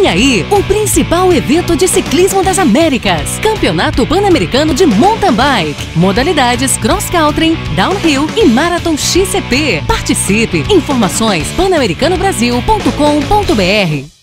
Vem aí o principal evento de ciclismo das Américas. Campeonato Pan-Americano de Mountain Bike. Modalidades Cross Country, Downhill e Marathon XCP. Participe. Informações panamericanobrasil.com.br